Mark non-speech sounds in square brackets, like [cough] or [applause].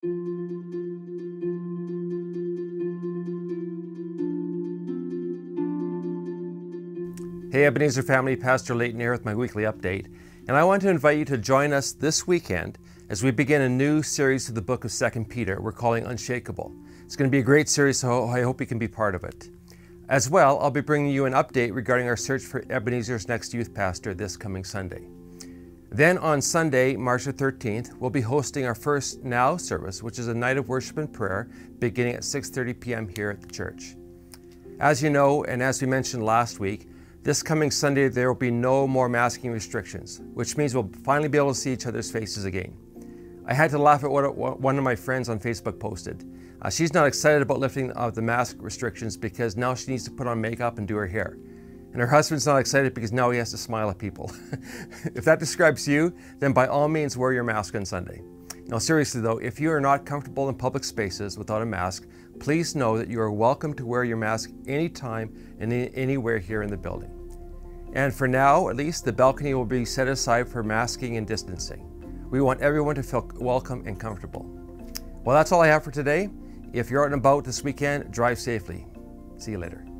Hey Ebenezer family, Pastor Leyton here with my weekly update, and I want to invite you to join us this weekend as we begin a new series of the book of 2 Peter we're calling Unshakable. It's going to be a great series, so I hope you can be part of it. As well, I'll be bringing you an update regarding our search for Ebenezer's next youth pastor this coming Sunday. Then on Sunday, March the 13th, we'll be hosting our first Now service, which is a night of worship and prayer beginning at 6:30 p.m. here at the church. As you know, and as we mentioned last week, this coming Sunday, there will be no more masking restrictions, which means we'll finally be able to see each other's faces again. I had to laugh at what one of my friends on Facebook posted. Uh, she's not excited about lifting of the mask restrictions because now she needs to put on makeup and do her hair. And her husband's not excited because now he has to smile at people. [laughs] if that describes you, then by all means wear your mask on Sunday. Now, seriously though, if you are not comfortable in public spaces without a mask, please know that you are welcome to wear your mask anytime and anywhere here in the building. And for now, at least, the balcony will be set aside for masking and distancing. We want everyone to feel welcome and comfortable. Well, that's all I have for today. If you're out and about this weekend, drive safely. See you later.